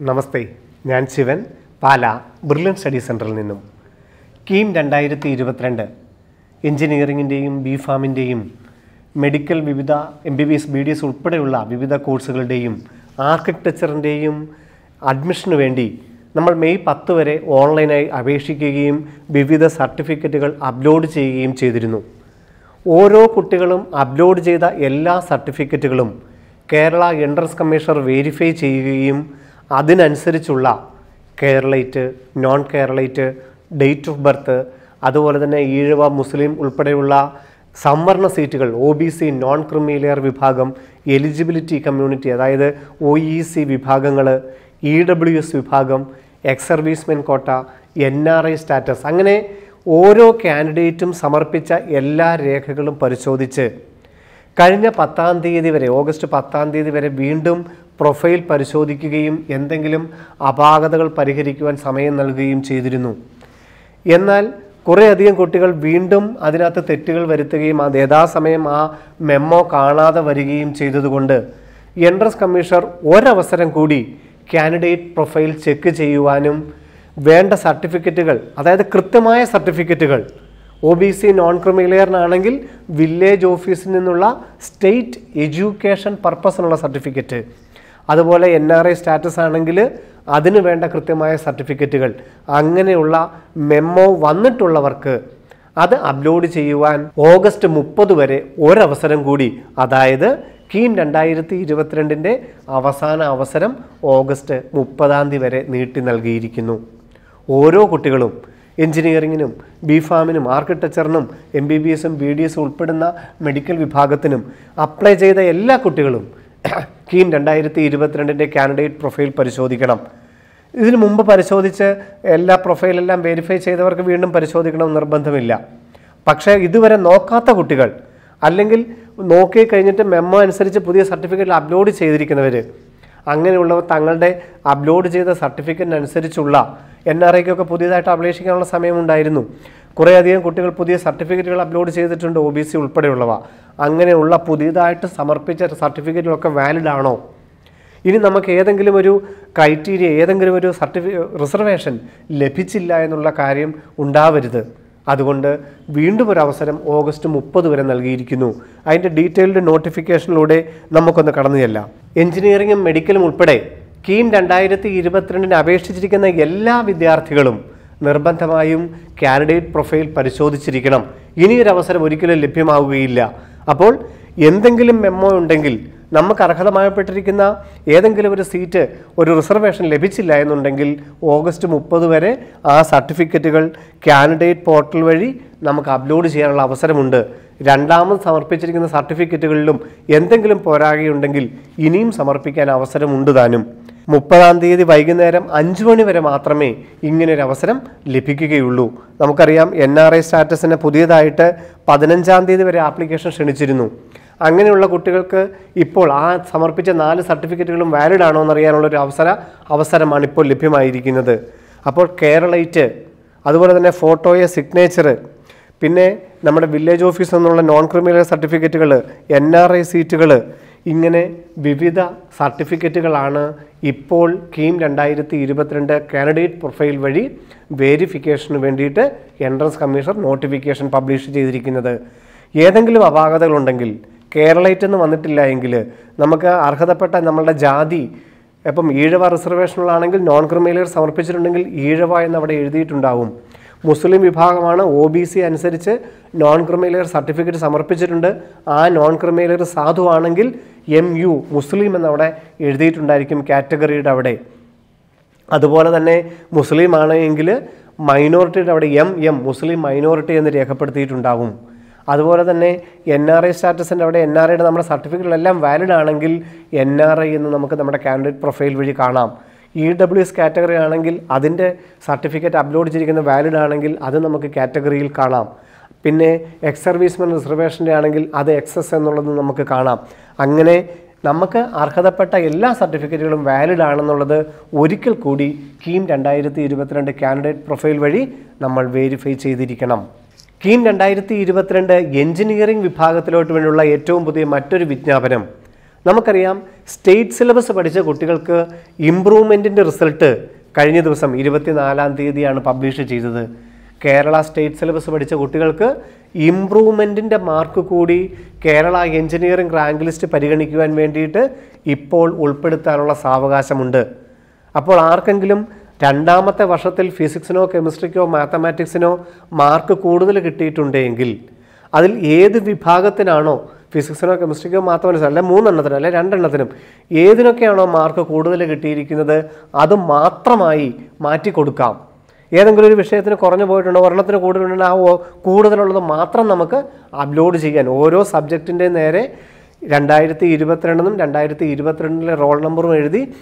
നമസ്തേ ഞാൻ ശിവൻ പാല brilliant study സെന്ററിൽ നിന്നും. കീം രണ്ടായിരത്തി ഇരുപത്തിരണ്ട് എഞ്ചിനീയറിങ്ങിന്റെയും ബി ഫാമിന്റെയും മെഡിക്കൽ വിവിധ M B B S B D S ഉൾപ്പെടെയുള്ള വിവിധ കോഴ്സുകളുടെയും ആർക്കിടെക്ചറിന്റെയും അഡ്മിഷന് വേണ്ടി നമ്മൾ മെയ് പത്ത് വരെ ഓൺലൈനായി അപേക്ഷിക്കുകയും വിവിധ സർട്ടിഫിക്കറ്റുകൾ അപ്ലോഡ് ചെയ്യുകയും ചെയ്തിരുന്നു. ഓരോ കുട്ടികളും അപ്ലോഡ് ചെയ്ത എല്ലാ സർട്ടിഫിക്കറ്റുകളും കേരള എൻട്രൻസ് കമ്മീഷണർ വെരിഫൈ ചെയ്യുകയും അതിനനുസരിച്ചുള്ള Keralite non Keralite date of birth അതുപോലെ തന്നെ ഈഴവ മുസ്ലിം ഉൾപ്പെടെയുള്ള സംവരണ സീറ്റുകൾ O B C non creamy layer വിഭാഗം എലിജിബിലിറ്റി കമ്മ്യൂണിറ്റി അതായത് ഒ ഇ സി വിഭാഗങ്ങൾ ഇ ഡബ്ല്യു എസ് വിഭാഗം ex servicemen quota N R I status അങ്ങനെ ഓരോ കാൻഡിഡേറ്റും സമർപ്പിച്ച എല്ലാ രേഖകളും പരിശോധിച്ച് കഴിഞ്ഞ പത്താം തീയതി വരെ ഓഗസ്റ്റ് പത്താം തീയതി വരെ വീണ്ടും പ്രൊഫൈൽ പരിശോധിക്കുകയും എന്തെങ്കിലും അപാകതകൾ പരിഹരിക്കുവാൻ സമയം നൽകുകയും ചെയ്തിരുന്നു. എന്നാൽ കുറേയധികം കുട്ടികൾ വീണ്ടും അതിനകത്ത് തെറ്റുകൾ വരുത്തുകയും അത് യഥാസമയം ആ മെമ്മോ കാണാതെ വരികയും ചെയ്തതുകൊണ്ട് എൻട്രൻസ് കമ്മീഷണർ ഒരവസരം കൂടി കാൻഡിഡേറ്റ് പ്രൊഫൈൽ ചെക്ക് ചെയ്യുവാനും വേണ്ട സർട്ടിഫിക്കറ്റുകൾ അതായത് കൃത്യമായ സർട്ടിഫിക്കറ്റുകൾ ഒ ബി സി നോൺ ക്രിമിലെയറിനാണെങ്കിൽ വില്ലേജ് ഓഫീസിൽ നിന്നുള്ള സ്റ്റേറ്റ് എഡ്യൂക്കേഷൻ പർപ്പസിനുള്ള സർട്ടിഫിക്കറ്റ് അതുപോലെ എൻ ആർ ഐ സ്റ്റാറ്റസ് ആണെങ്കിൽ അതിന് വേണ്ട കൃത്യമായ സർട്ടിഫിക്കറ്റുകൾ അങ്ങനെയുള്ള മെമ്മോ വന്നിട്ടുള്ളവർക്ക് അത് അപ്ലോഡ് ചെയ്യുവാൻ ഓഗസ്റ്റ് മുപ്പത് വരെ ഒരവസരം കൂടി. അതായത് കീൻ രണ്ടായിരത്തി ഇരുപത്തിരണ്ടിന്റെ അവസാന അവസരം ഓഗസ്റ്റ് മുപ്പതാം തീയതി വരെ നീട്ടി നൽകിയിരിക്കുന്നു. ഓരോ കുട്ടികളും എഞ്ചിനീയറിങ്ങിനും ബി ഫാമിനും ആർക്കിടെക്ചറിനും എം ബി ബി എസും ബി ഡി എസും ഉൾപ്പെടുന്ന മെഡിക്കൽ വിഭാഗത്തിനും അപ്ലൈ ചെയ്ത എല്ലാ കുട്ടികളും കീം രണ്ടായിരത്തി ഇരുപത്തിരണ്ടിന്റെ കാൻഡിഡേറ്റ് പ്രൊഫൈൽ പരിശോധിക്കണം. ഇതിനു മുമ്പ് പരിശോധിച്ച് എല്ലാ പ്രൊഫൈലെല്ലാം വെരിഫൈ ചെയ്തവർക്ക് വീണ്ടും പരിശോധിക്കണം നിർബന്ധമില്ല. പക്ഷേ ഇതുവരെ നോക്കാത്ത കുട്ടികൾ അല്ലെങ്കിൽ നോക്കി കഴിഞ്ഞിട്ട് മെമ്മോ അനുസരിച്ച് പുതിയ സർട്ടിഫിക്കറ്റ് അപ്ലോഡ് ചെയ്തിരിക്കുന്നവർ അങ്ങനെയുള്ളവർ തങ്ങളുടെ അപ്ലോഡ് ചെയ്ത സർട്ടിഫിക്കറ്റിനനുസരിച്ചുള്ള എൻ ആർ ഐക്കൊക്കെ പുതിയതായിട്ട് അപേക്ഷിക്കാനുള്ള സമയമുണ്ടായിരുന്നു കുറേയധികം കുട്ടികൾ പുതിയ സർട്ടിഫിക്കറ്റുകൾ അപ്ലോഡ് ചെയ്തിട്ടുണ്ട് ഒ ബി സി ഉൾപ്പെടെയുള്ളവ. അങ്ങനെയുള്ള പുതിയതായിട്ട് സമർപ്പിച്ച സർട്ടിഫിക്കറ്റുകളൊക്കെ വാലിഡ് ആണോ? ഇനി നമുക്ക് ഏതെങ്കിലും ഒരു ക്രൈറ്റീരിയ ഏതെങ്കിലും ഒരു സർട്ടിഫി റിസർവേഷൻ ലഭിച്ചില്ല എന്നുള്ള കാര്യം ഉണ്ടാവരുത്. അതുകൊണ്ട് വീണ്ടും ഒരു അവസരം ഓഗസ്റ്റ് മുപ്പത് വരെ നൽകിയിരിക്കുന്നു. അതിന്റെ ഡീറ്റെയിൽഡ് നോട്ടിഫിക്കേഷനിലൂടെ നമുക്കൊന്ന് കടന്നു ചെല്ലാം. എഞ്ചിനീയറിംഗും മെഡിക്കലും ഉൾപ്പെടെ കീം രണ്ടായിരത്തി ഇരുപത്തിരണ്ടിന് അപേക്ഷിച്ചിരിക്കുന്ന എല്ലാ വിദ്യാർത്ഥികളും നിർബന്ധമായും കാൻഡിഡേറ്റ് പ്രൊഫൈൽ പരിശോധിച്ചിരിക്കണം. ഇനിയൊരു അവസരം ഒരിക്കലും ലഭ്യമാവുകയില്ല. അപ്പോൾ എന്തെങ്കിലും മെമ്മോ ഉണ്ടെങ്കിൽ നമുക്ക് അർഹതമായപ്പെട്ടിരിക്കുന്ന ഏതെങ്കിലും ഒരു സീറ്റ് ഒരു റിസർവേഷൻ ലഭിച്ചില്ല എന്നുണ്ടെങ്കിൽ ഓഗസ്റ്റ് മുപ്പത് വരെ ആ സർട്ടിഫിക്കറ്റുകൾ കാൻഡിഡേറ്റ് പോർട്ടൽ വഴി നമുക്ക് അപ്ലോഡ് ചെയ്യാനുള്ള അവസരമുണ്ട്. രണ്ടാമത് സമർപ്പിച്ചിരിക്കുന്ന സർട്ടിഫിക്കറ്റുകളിലും എന്തെങ്കിലും പോരാകെയുണ്ടെങ്കിൽ ഇനിയും സമർപ്പിക്കാൻ അവസരമുണ്ട് താനും. മുപ്പതാം തീയതി വൈകുന്നേരം അഞ്ചു മണി വരെ മാത്രമേ ഇങ്ങനൊരു അവസരം ലഭിക്കുകയുള്ളൂ. നമുക്കറിയാം എൻ ആർ ഐ സ്റ്റാറ്റസിന് പുതിയതായിട്ട് പതിനഞ്ചാം തീയതി വരെ ആപ്ലിക്കേഷൻ ക്ഷണിച്ചിരുന്നു. അങ്ങനെയുള്ള കുട്ടികൾക്ക് ഇപ്പോൾ ആ സമർപ്പിച്ച നാല് സർട്ടിഫിക്കറ്റുകളും വാലിഡ് ആണോ എന്നറിയാനുള്ള ഒരു അവസര അവസരമാണ് ഇപ്പോൾ ലഭ്യമായിരിക്കുന്നത്. അപ്പോൾ കേരളൈറ്റ് അതുപോലെ തന്നെ ഫോട്ടോയെ സിഗ്നേച്ചർ പിന്നെ നമ്മുടെ വില്ലേജ് ഓഫീസിൽ നിന്നുള്ള നോൺ ക്രിമിനൽ സർട്ടിഫിക്കറ്റുകൾ എൻ ആർ ഐ സീറ്റുകൾ ഇങ്ങനെ വിവിധ സർട്ടിഫിക്കറ്റുകളാണ് ഇപ്പോൾ കീം രണ്ടായിരത്തി ഇരുപത്തിരണ്ട് കാൻഡിഡേറ്റ് പ്രൊഫൈൽ വഴി വേരിഫിക്കേഷന് വേണ്ടിയിട്ട് എൻട്രൻസ് കമ്മീഷണർ നോട്ടിഫിക്കേഷൻ പബ്ലിഷ് ചെയ്തിരിക്കുന്നത്. ഏതെങ്കിലും അപാകതകളുണ്ടെങ്കിൽ കേരളൈറ്റ് എന്ന് വന്നിട്ടില്ല എങ്കിൽ നമുക്ക് അർഹതപ്പെട്ട നമ്മളുടെ ജാതി ഇപ്പം ഈഴവ റിസർവേഷനുകളാണെങ്കിൽ നോൺ ക്രിമിനൽ സമർപ്പിച്ചിട്ടുണ്ടെങ്കിൽ ഈഴവ എന്ന് അവിടെ എഴുതിയിട്ടുണ്ടാവും. മുസ്ലിം വിഭാഗമാണ് ഒ ബി സി അനുസരിച്ച് നോൺ ക്രിമിനലിയർ സർട്ടിഫിക്കറ്റ് സമർപ്പിച്ചിട്ടുണ്ട്. ആ നോൺ ക്രിമിനലിയർ സാധുവാണെങ്കിൽ എം യു മുസ്ലിം എന്നവിടെ എഴുതിയിട്ടുണ്ടായിരിക്കും കാറ്റഗറിയുടെ അവിടെ. അതുപോലെ തന്നെ മുസ്ലിം ആണെങ്കിൽ മൈനോറിറ്റിയുടെ അവിടെ എം എം മുസ്ലിം മൈനോറിറ്റി എന്ന് രേഖപ്പെടുത്തിയിട്ടുണ്ടാവും. അതുപോലെ തന്നെ എൻ ആർ ഐ സ്റ്റാറ്റസിന്റെ അവിടെ എൻ ആർ ഐയുടെ നമ്മുടെ സർട്ടിഫിക്കറ്റുകളെല്ലാം വാലിഡ് ആണെങ്കിൽ എൻ ആർ ഐ എന്ന് നമുക്ക് നമ്മുടെ കാൻഡിഡേറ്റ് പ്രൊഫൈൽ വഴി കാണാം. ഇ ഡബ്ല്യു എസ് കാറ്റഗറി ആണെങ്കിൽ അതിന്റെ സർട്ടിഫിക്കറ്റ് അപ്ലോഡ് ചെയ്തിരിക്കുന്ന വാലിഡ് ആണെങ്കിൽ അത് നമുക്ക് കാറ്റഗറിയിൽ കാണാം. പിന്നെ എക്സ് സർവീസ്മെൻ റിസർവേഷന്റെ ആണെങ്കിൽ അത് എക്സസ് എന്നുള്ളത് നമുക്ക് കാണാം. അങ്ങനെ നമുക്ക് അർഹതപ്പെട്ട എല്ലാ സർട്ടിഫിക്കറ്റുകളും വാലിഡ് ആണെന്നുള്ളത് ഒരിക്കൽ കൂടി കീം രണ്ടായിരത്തി ഇരുപത്തിരണ്ട് കാൻഡിഡേറ്റ് പ്രൊഫൈൽ വഴി നമ്മൾ വെരിഫൈ ചെയ്തിരിക്കണം. കീം രണ്ടായിരത്തി ഇരുപത്തിരണ്ട് എഞ്ചിനീയറിംഗ് വിഭാഗത്തിലോട്ട് വേണ്ടിയുള്ള ഏറ്റവും പുതിയ മറ്റൊരു വിജ്ഞാപനം. നമുക്കറിയാം സ്റ്റേറ്റ് സിലബസ് പഠിച്ച കുട്ടികൾക്ക് ഇമ്പ്രൂവ്മെന്റിന്റെ റിസൾട്ട് കഴിഞ്ഞ ദിവസം ഇരുപത്തിനാലാം തീയതിയാണ് പബ്ലിഷ് ചെയ്തത്. കേരള സ്റ്റേറ്റ് സിലബസ് പഠിച്ച കുട്ടികൾക്ക് ഇമ്പ്രൂവ്മെന്റിന്റെ മാർക്ക് കൂടി കേരള എഞ്ചിനീയറിംഗ് റാങ്ക് ലിസ്റ്റ് പരിഗണിക്കുവാൻ വേണ്ടിയിട്ട് ഇപ്പോൾ ഉൾപ്പെടുത്താനുള്ള സാവകാശമുണ്ട്. അപ്പോൾ ആർക്കെങ്കിലും രണ്ടാമത്തെ വർഷത്തിൽ ഫിസിക്സിനോ കെമിസ്ട്രിക്കോ മാത്തമാറ്റിക്സിനോ മാർക്ക് കൂടുതൽ കിട്ടിയിട്ടുണ്ടെങ്കിൽ അതിൽ ഏത് വിഭാഗത്തിനാണോ ഫിസിക്സിനോ കെമിസ്ട്രിക്കോ മാത്രമല്ല അല്ലെ മൂന്നെണ്ണത്തിനും അല്ലെ രണ്ടെണ്ണത്തിനും. ഏതിനൊക്കെയാണോ മാർക്ക് കൂടുതൽ കിട്ടിയിരിക്കുന്നത്? അത് മാത്രമായി മാറ്റി കൊടുക്കാം. ഏതെങ്കിലും ഒരു വിഷയത്തിന് കുറഞ്ഞു പോയിട്ടുണ്ടോ? ഒരെണ്ണത്തിന് കൂടുതലുണ്ടെങ്കിൽ ആ കൂടുതലുള്ളത് മാത്രം നമുക്ക് അപ്ലോഡ് ചെയ്യാൻ. ഓരോ സബ്ജക്റ്റിന്റെ നേരെ രണ്ടായിരത്തി ഇരുപത്തിരണ്ടെന്നും രണ്ടായിരത്തി ഇരുപത്തിരണ്ടിലെ റോൾ നമ്പറും എഴുതി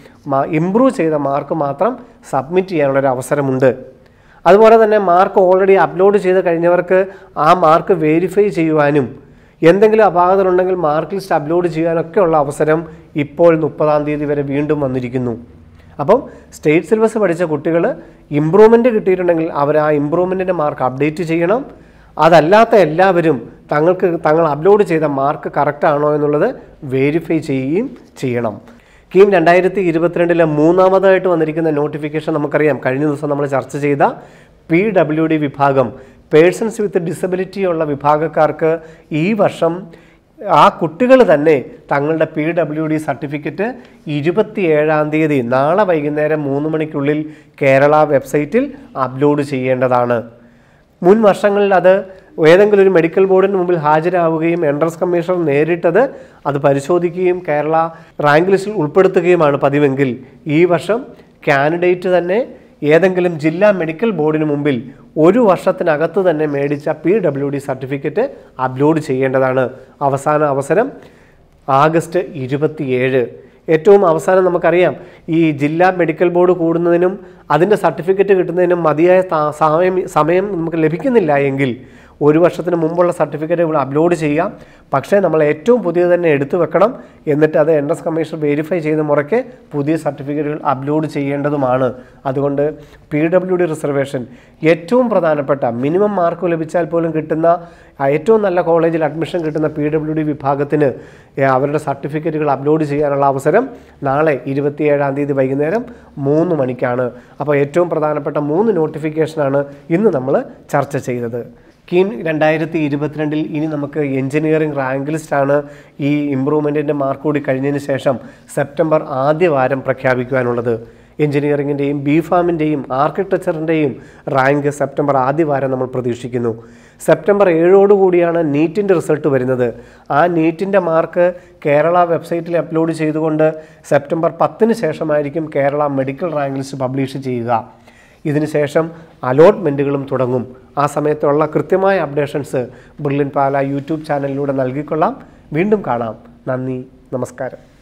ഇമ്പ്രൂവ് ചെയ്ത മാർക്ക് മാത്രം സബ്മിറ്റ് ചെയ്യാനുള്ളൊരു അവസരമുണ്ട്. അതുപോലെ തന്നെ മാർക്ക് ഓൾറെഡി അപ്ലോഡ് ചെയ്ത് കഴിഞ്ഞവർക്ക് ആ മാർക്ക് വെരിഫൈ ചെയ്യുവാനും എന്തെങ്കിലും അപാകതകളുണ്ടെങ്കിൽ മാർക്ക് ലിസ്റ്റ് അപ്ലോഡ് ചെയ്യാനൊക്കെ ഉള്ള അവസരം ഇപ്പോൾ മുപ്പതാം തീയതി വരെ വീണ്ടും വന്നിരിക്കുന്നു. അപ്പം സ്റ്റേറ്റ് സിലബസ് പഠിച്ച കുട്ടികൾ ഇമ്പ്രൂവ്മെന്റ് കിട്ടിയിട്ടുണ്ടെങ്കിൽ അവർ ആ ഇമ്പ്രൂവ്മെന്റിന്റെ മാർക്ക് അപ്ഡേറ്റ് ചെയ്യണം. അതല്ലാത്ത എല്ലാവരും തങ്ങൾക്ക് തങ്ങൾ അപ്ലോഡ് ചെയ്ത മാർക്ക് കറക്റ്റ് ആണോ എന്നുള്ളത് വെരിഫൈ ചെയ്യുകയും ചെയ്യണം. കീം രണ്ടായിരത്തി ഇരുപത്തിരണ്ടിലെ മൂന്നാമതായിട്ട് വന്നിരിക്കുന്ന നോട്ടിഫിക്കേഷൻ നമുക്കറിയാം. കഴിഞ്ഞ ദിവസം നമ്മൾ ചർച്ച ചെയ്ത പി ഡബ്ല്യു ഡി വിഭാഗം പേഴ്സൺസ് വിത്ത് ഡിസബിലിറ്റി ഉള്ള വിഭാഗക്കാർക്ക് ഈ വർഷം ആ കുട്ടികൾ തന്നെ തങ്ങളുടെ പി ഡബ്ല്യു ഡി സർട്ടിഫിക്കറ്റ് ഇരുപത്തിയേഴാം തീയതി നാളെ വൈകുന്നേരം മൂന്ന് മണിക്കുള്ളിൽ കേരള വെബ്സൈറ്റിൽ അപ്ലോഡ് ചെയ്യേണ്ടതാണ്. മുൻ വർഷങ്ങളിൽ അത് ഏതെങ്കിലും ഒരു മെഡിക്കൽ ബോർഡിന് മുമ്പിൽ ഹാജരാവുകയും എൻട്രൻസ് കമ്മീഷൻ നേരിട്ടത് അത് പരിശോധിക്കുകയും കേരള റാങ്ക് ലിസ്റ്റിൽ ഉൾപ്പെടുത്തുകയുമാണ് പതിവെങ്കിൽ. ഈ വർഷം കാൻഡിഡേറ്റ് തന്നെ ഏതെങ്കിലും ജില്ലാ മെഡിക്കൽ ബോർഡിന് മുമ്പിൽ ഒരു വർഷത്തിനകത്ത് തന്നെ മേടിച്ച P W D certificate upload ചെയ്യേണ്ടതാണ്. അവസാന അവസരം ആഗസ്റ്റ് ഇരുപത്തിയേഴ്. ഏറ്റവും അവസാനം നമുക്കറിയാം ഈ ജില്ലാ മെഡിക്കൽ ബോർഡ് കൂടുന്നതിനും അതിന്റെ സർട്ടിഫിക്കറ്റ് കിട്ടുന്നതിനും മതിയായ സമയം സമയം നമുക്ക് ലഭിക്കുന്നില്ല എങ്കിൽ ഒരു വർഷത്തിന് മുമ്പുള്ള സർട്ടിഫിക്കറ്റ് സർട്ടിഫിക്കറ്റുകൾ അപ്ലോഡ് ചെയ്യാം പക്ഷേ നമ്മൾ ഏറ്റവും പുതിയത് തന്നെ എടുത്തു വെക്കണം. എന്നിട്ട് അത് എൻട്രൻസ് കമ്മീഷൻ വെരിഫൈ ചെയ്ത മുറയ്ക്ക് പുതിയ സർട്ടിഫിക്കറ്റുകൾ അപ്ലോഡ് ചെയ്യേണ്ടതുമാണ്. അതുകൊണ്ട് പി ഡബ്ല്യു ഡി റിസർവേഷൻ ഏറ്റവും പ്രധാനപ്പെട്ട മിനിമം മാർക്ക് ലഭിച്ചാൽ പോലും കിട്ടുന്ന ഏറ്റവും നല്ല കോളേജിൽ അഡ്മിഷൻ കിട്ടുന്ന പി ഡബ്ല്യു ഡി വിഭാഗത്തിന് അവരുടെ സർട്ടിഫിക്കറ്റുകൾ അപ്ലോഡ് ചെയ്യാനുള്ള അവസരം നാളെ ഇരുപത്തിയേഴാം തീയതി വൈകുന്നേരം മൂന്ന് മണിക്കാണ്. അപ്പോൾ ഏറ്റവും പ്രധാനപ്പെട്ട മൂന്ന് നോട്ടിഫിക്കേഷനാണ് ഇന്ന് നമ്മൾ ചർച്ച ചെയ്തത്. കീം രണ്ടായിരത്തി ഇരുപത്തിരണ്ടിൽ ഇനി നമുക്ക് എഞ്ചിനീയറിംഗ് റാങ്ക് ലിസ്റ്റാണ് ഈ ഇമ്പ്രൂവ്മെന്റിന്റെ മാർക്ക് കൂടി കഴിഞ്ഞതിന് ശേഷം സെപ്റ്റംബർ ആദ്യ വാരം പ്രഖ്യാപിക്കുവാനുള്ളത്. എഞ്ചിനീയറിംഗിന്റെയും ബി ഫാമിന്റെയും ആർക്കിടെക്ചറിന്റെയും റാങ്ക് സെപ്റ്റംബർ ആദ്യ വാരം നമ്മൾ പ്രതീക്ഷിക്കുന്നു. സെപ്റ്റംബർ ഏഴോടുകൂടിയാണ് നീറ്റിന്റെ റിസൾട്ട് വരുന്നത്. ആ നീറ്റിന്റെ മാർക്ക് കേരള വെബ്സൈറ്റിൽ അപ്ലോഡ് ചെയ്തുകൊണ്ട് സെപ്റ്റംബർ പത്തിന് ശേഷമായിരിക്കും Kerala medical rank list publish ചെയ്യുക. ഇതിനുശേഷം അലോട്ട്മെന്റുകളും തുടങ്ങും. ആ സമയത്തുള്ള കൃത്യമായ അപ്ഡേഷൻസ് ബ്രില്യൻ പാല യൂട്യൂബ് ചാനലിലൂടെ നൽകിക്കൊള്ളാം. വീണ്ടും കാണാം. നന്ദി. നമസ്കാരം.